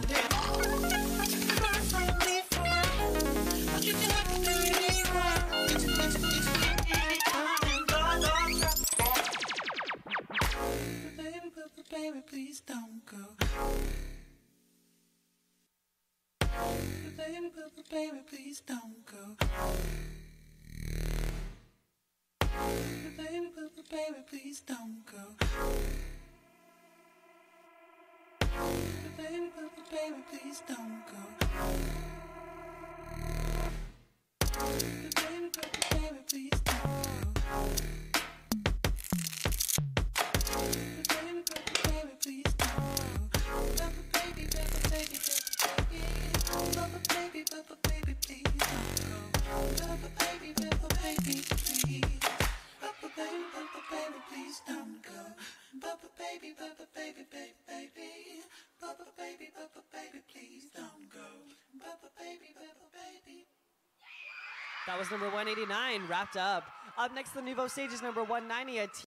baby, baby, please don't go. Baby, but baby, please don't go. Baby, but baby, please don't go. Baby, please don't go. Baby, but baby, please don't go. Baby, but baby, please don't go. Baby, baby, baby. Baby, baby, please don't go. Baby, baby, please. That was number 189, wrapped up. Up next, the Nuvo Stage is number 190 at